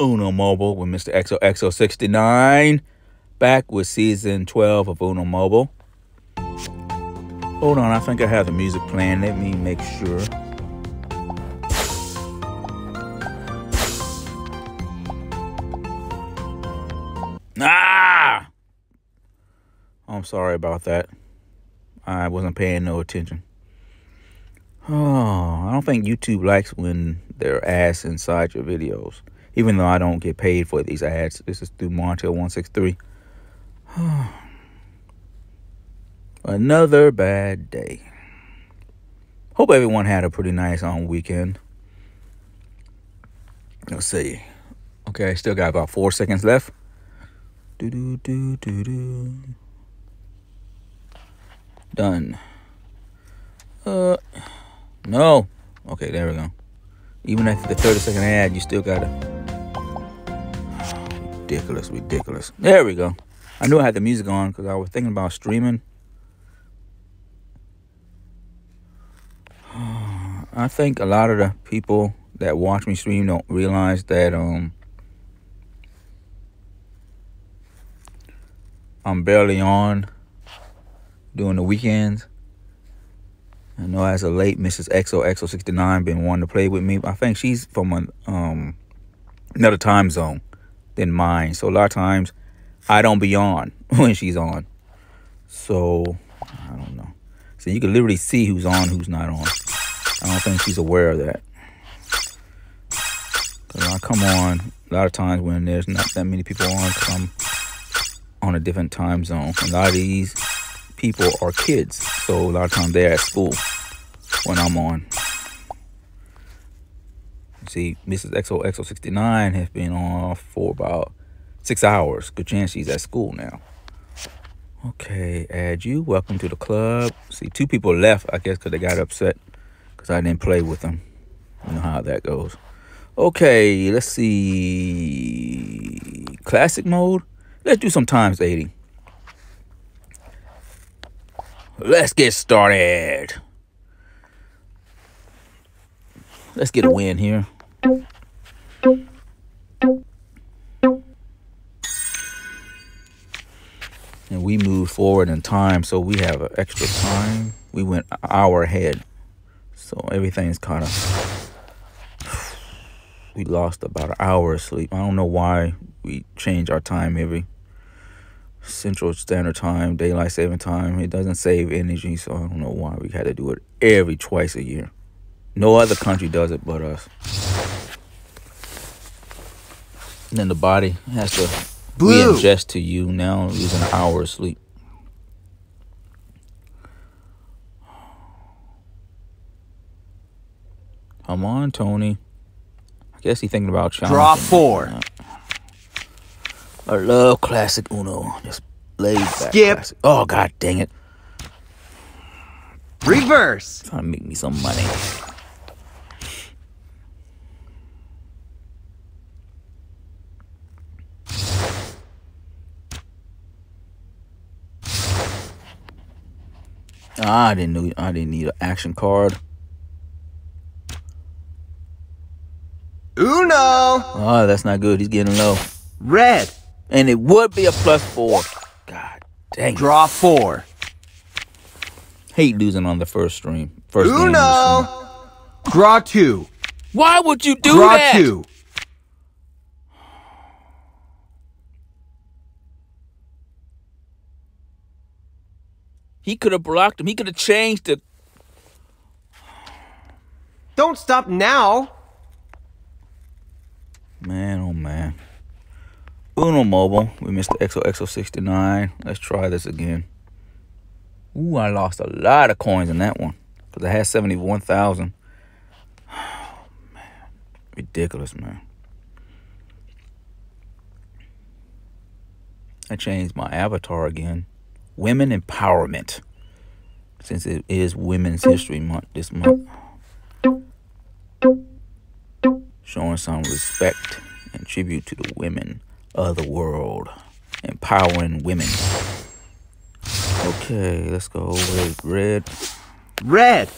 Uno Mobile with Mr. XOXO69. Back with season 12 of Uno Mobile. Hold on, I think I have the music playing. Let me make sure. Ah! I'm sorry about that. I wasn't paying no attention. Oh, I don't think YouTube likes when there are ads inside your videos. Even though I don't get paid for these ads. This is through Mattel163. Another bad day. Hope everyone had a pretty nice on um, weekend. Let's see. Okay, I still got about four seconds left. Do do do do do. Done. Uh, no. Okay, there we go. Even after the 30 second ad, you still gotta. Ridiculous, ridiculous. There we go. I knew I had the music on because I was thinking about streaming. I think a lot of the people that watch me stream don't realize that um I'm barely on during the weekends. I know as a late Mrs. XOXO69 been wanting to play with me. I think she's from um, another time zone than mine. So a lot of times I don't be on when she's on. So I don't know. So you can literally see who's on, who's not on. I don't think she's aware of that. I come on a lot of times when there's not that many people on. I'm on a different time zone. A lot of these people are kids, so a lot of times they're at school when I'm on. See, Mrs. XOXO69 has been off for about six hours. Good chance she's at school now. Okay, add you. Welcome to the club. See, two people left, I guess, because they got upset because I didn't play with them. You know how that goes. Okay, let's see. Classic mode. Let's do some times 80. Let's get started. Let's get a win here. And we moved forward in time, so we have extra time. We went an hour ahead. So everything's kind of. We lost about an hour of sleep. I don't know why we change our time every Central Standard Time, Daylight Saving Time. It doesn't save energy, so I don't know why we had to do it every twice a year. No other country does it but us. And then the body has to Blue. readjust to you now using an hour of sleep. Come on, Tony. I guess he's thinking about China. Draw four. I love classic Uno. Just laid back. Skip. Classic. Oh god dang it. Reverse. Trying to make me some money. I didn't know I didn't need an action card. Uno. Oh, that's not good. He's getting low. Red. And it would be a plus four. God dang. Draw four. Hate losing on the first stream. First Uno. Draw two. Why would you do Draw that? Draw two. He could have blocked him. He could have changed it. Don't stop now. Man, oh man. Uno Mobile We missed the XOXO69. Let's try this again. Ooh, I lost a lot of coins in that one. Because I had 71,000. Oh, man. Ridiculous, man. I changed my avatar again women empowerment since it is Women's History Month this month. Showing some respect and tribute to the women of the world. Empowering women. Okay, let's go with red. Red!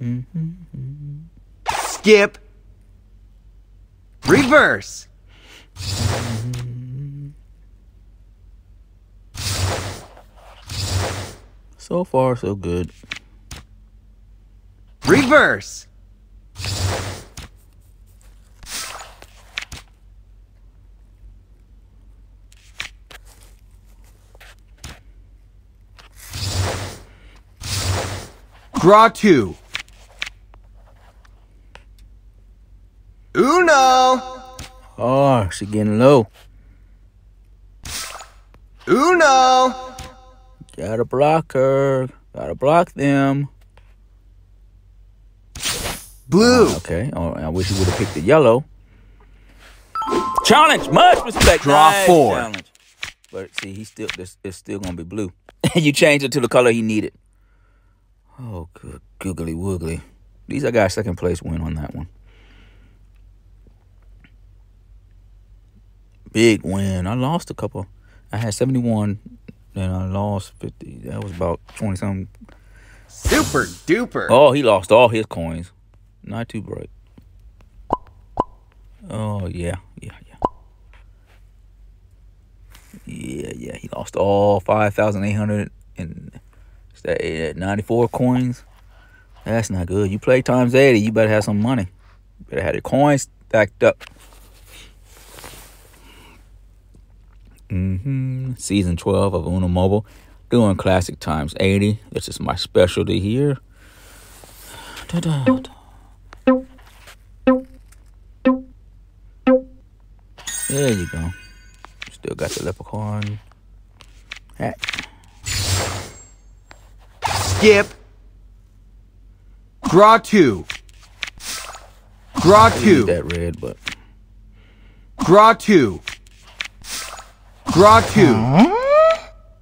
Mm-hmm. mm-hmm. Skip. Reverse. So far, so good. Reverse. Draw two. Uno. Oh, she getting low. Uno. Gotta block her. Gotta block them. Blue. Oh, okay. Oh, I wish you would have picked the yellow. Challenge. Much respect. Draw Nice four. Challenge. But see, he's still. This it's still gonna be blue. you changed it to the color he needed. Oh, good googly woogly. These I got second place win on that one. Big win. I lost a couple. I had 71, then I lost 50. That was about 20 something. Super duper. Oh, he lost all his coins. Not too bright. Oh, yeah, yeah, yeah. Yeah, yeah, he lost all 5,800 and is that eh, 94 coins. That's not good. You play times 80, you better have some money. You better have the coins stacked up. Hmm Season 12 of Uno Mobile. Doing classic times 80. This is my specialty here. Da-da-da. There you go. Still got the leprechaun hat. Skip. Draw two. Draw I two. that red, but Draw two. Draw two.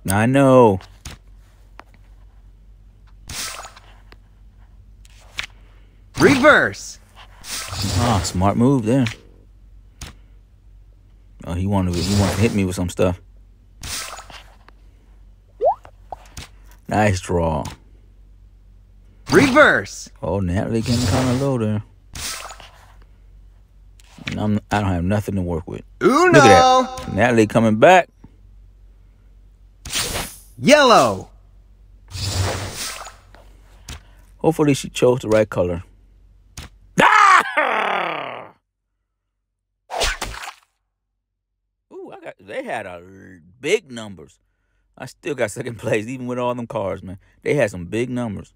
I know. Reverse. Ah, smart move there. Oh, he wanted to, he wanted to hit me with some stuff. Nice draw. Reverse. Oh, Natalie getting kind of low there. And I'm, I don't have nothing to work with. Uno. Look at that. Natalie coming back. Yellow. Hopefully she chose the right color. Ah! Ooh, I got they had a big numbers. I still got second place, even with all them cars, man. They had some big numbers.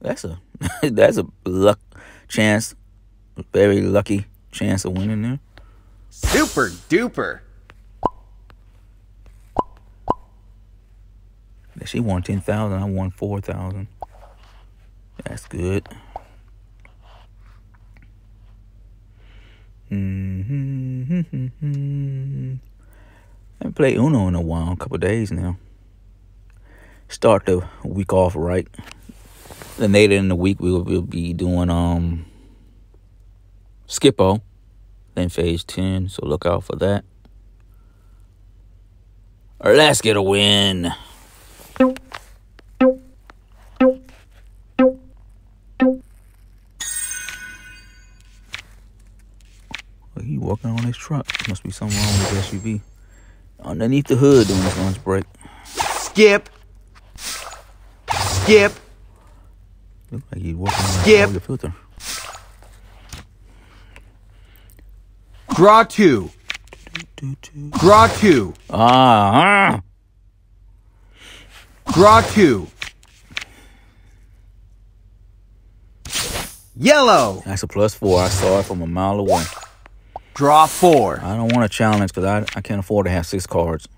That's a that's a luck chance, very lucky chance of winning there. Super duper. She won ten thousand. I won four thousand. That's good. Mm-hmm. I haven't played Uno in a while, a couple days now. Start the week off right. Then later in the week we will we'll be doing um Skip-Bo, then phase ten. So look out for that. Let's get a win. He walking on his truck. Must be something wrong with his SUV. Underneath the hood doing his lunch break. Skip. Skip. Look like he's working on Skip. the filter. Draw two. Draw two. Ah, ah. Draw two. Yellow. That's a plus four. I saw it from a mile away. Draw four. I don't want to challenge because I, I can't afford to have six cards.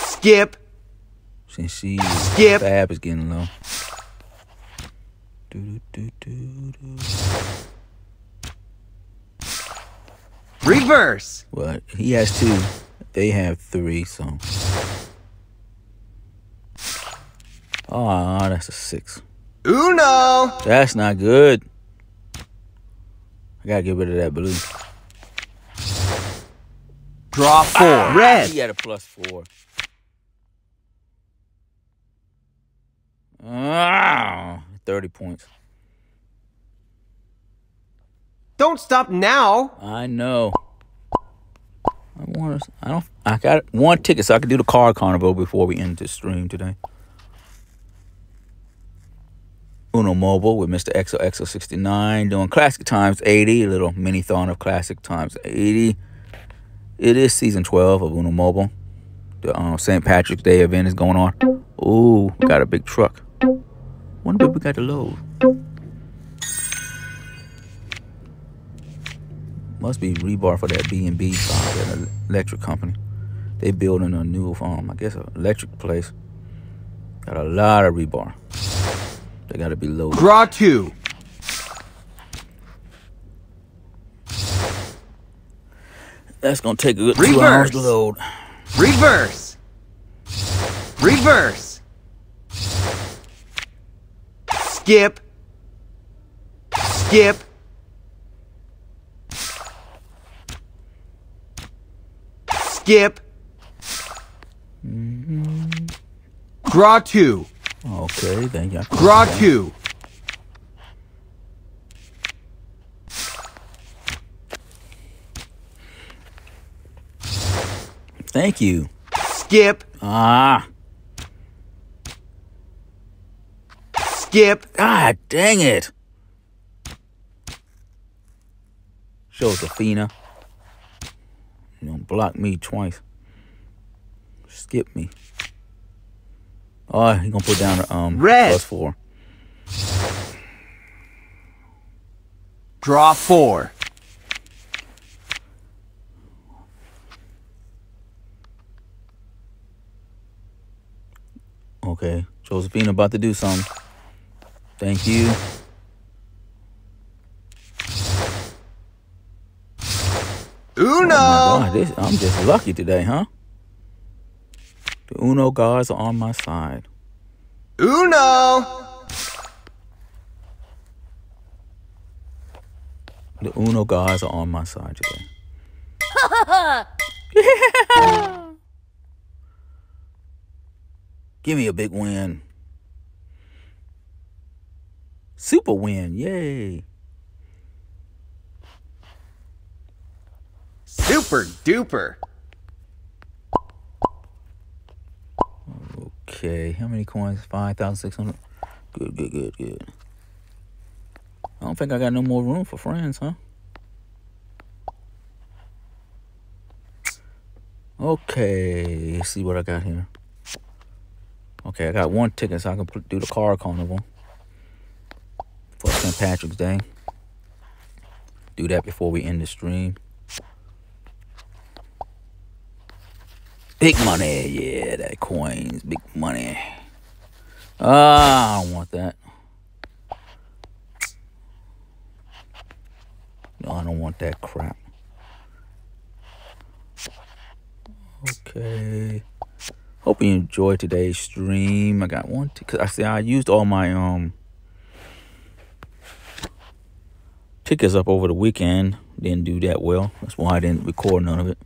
Skip. Since she Skip. Fab is getting low. Do, do, do, do, do. Reverse. Well, he has two. They have three, so. Ah, that's a six. Uno. That's not good. I gotta get rid of that blue. Draw four. He Red. He had a plus four. Ah, 30 points. Don't stop now. I know. I want to. I don't. I got one ticket, so I can do the car carnival before we end this stream today. Uno Mobile with Mr. XOXO69 doing classic times 80, a little mini thon of classic times 80. It is season 12 of Uno Mobile. The um, St. Patrick's Day event is going on. Ooh, got a big truck. Wonder if we got the load. Must be rebar for that B and B that electric company. They building a new um, I guess an electric place. Got a lot of rebar. They gotta be loaded. Draw two. That's gonna take a good two hours to load. Reverse. Reverse. Skip. Skip. Skip. Draw two. Okay, then you Draw two. Thank you. Skip. Ah, Skip. Ah, dang it. Josephina. You don't block me twice. Skip me. Oh, he gonna put down a um Red. plus four. Draw four. Okay, Josephine about to do something. Thank you. Uno. Oh God, this, I'm just lucky today, huh? The Uno guards are on my side. Uno. The Uno guys are on my side today. Give me a big win. Super win. Yay. Super duper. Okay. How many coins? 5,600. Good, good, good, good. I don't think I got no more room for friends, huh? Okay. Let's see what I got here. Okay, I got one ticket so I can put- do the car carnival Patrick's Day. Do that before we end the stream. Big money, yeah, that coins, big money. Ah, I don't want that. No, I don't want that crap. Okay. Hope you enjoyed today's stream. I got one because I see I used all my um tickets up over the weekend. Didn't do that well. That's why I didn't record none of it.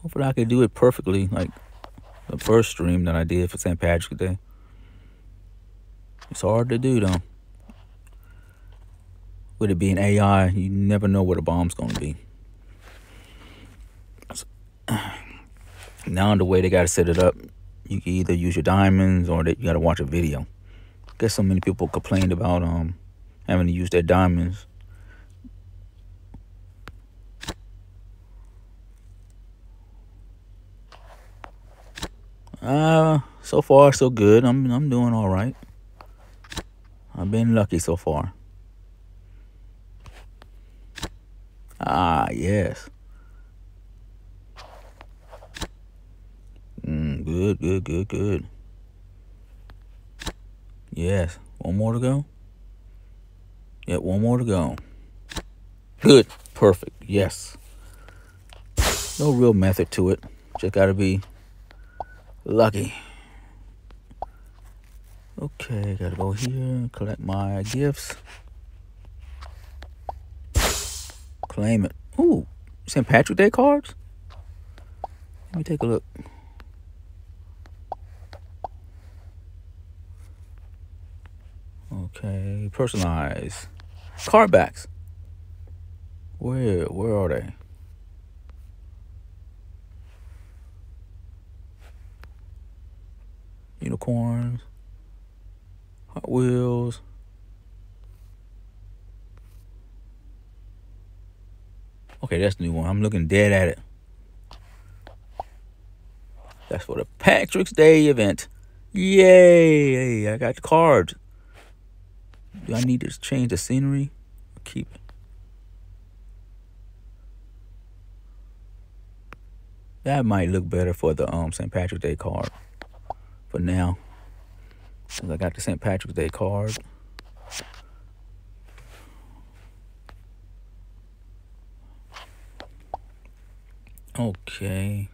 Hopefully I could do it perfectly like the first stream that I did for St. Patrick's Day. It's hard to do though. With it being AI, you never know where the bomb's gonna be. Now on the way they gotta set it up, you can either use your diamonds or that you gotta watch a video. I guess so many people complained about um having to use their diamonds. Uh, so far so good. I'm I'm doing all right. I've been lucky so far. Ah, yes. Mm, good, good, good, good. Yes. One more to go. Yep, one more to go. Good. Perfect. Yes. No real method to it. Just gotta be lucky. Okay, gotta go here, and collect my gifts. Claim it. Ooh, St. Patrick Day cards? Let me take a look. Okay, personalize. Card backs. Where where are they? Unicorns. Hot Wheels. Okay, that's the new one. I'm looking dead at it. That's for the Patrick's Day event. Yay! I got the cards. Do I need to change the scenery? Keep it? That might look better for the um St. Patrick's Day card. For now. Since I got the St. Patrick's Day card. Okay.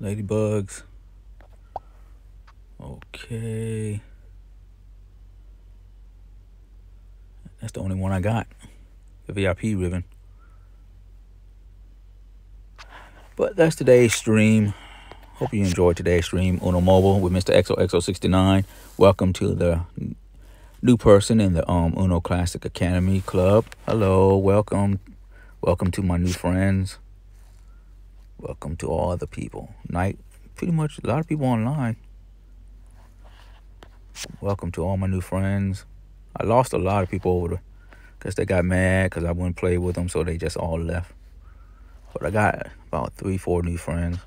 Ladybugs. Okay. That's the only one I got. The VIP ribbon. But that's today's stream. Hope you enjoyed today's stream. Uno Mobile with Mr. XOXO69. Welcome to the new person in the um, Uno Classic Academy Club. Hello, welcome. Welcome to my new friends. Welcome to all the people. Night, pretty much a lot of people online. Welcome to all my new friends. I lost a lot of people over there. because they got mad because I wouldn't play with them, so they just all left. But I got about three, four new friends.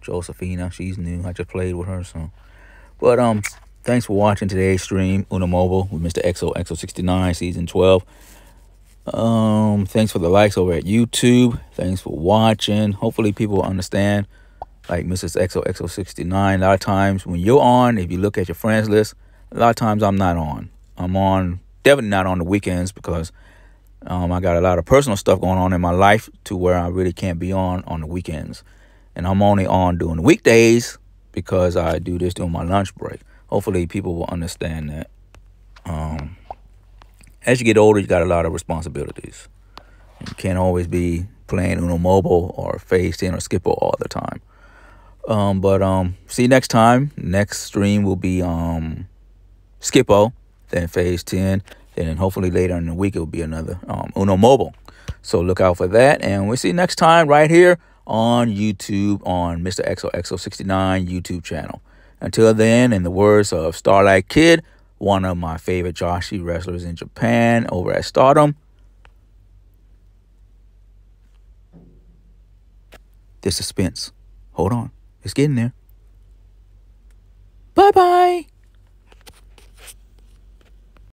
Josephina, she's new. I just played with her, so. But um, thanks for watching today's stream, Uno Mobile with Mr. XO XO69, season 12. Um, thanks for the likes over at YouTube. Thanks for watching. Hopefully, people understand. Like Mrs. XO XO69. A lot of times when you're on, if you look at your friends list, a lot of times I'm not on. I'm on definitely not on the weekends because um, I got a lot of personal stuff going on in my life to where I really can't be on on the weekends. And I'm only on during the weekdays because I do this during my lunch break. Hopefully, people will understand that. Um, as you get older, you got a lot of responsibilities. You can't always be playing Uno Mobile or Phase 10 or Skip-Bo all the time. Um, but um, see you next time. Next stream will be um, Skip-Bo, then Phase 10, and hopefully later in the week it will be another um, Uno Mobile. So look out for that, and we'll see you next time right here on YouTube on Mr. XOXO69 YouTube channel. Until then, in the words of Starlight Kid, one of my favorite Joshi wrestlers in Japan over at Stardom, the suspense. Hold on, it's getting there. Bye bye.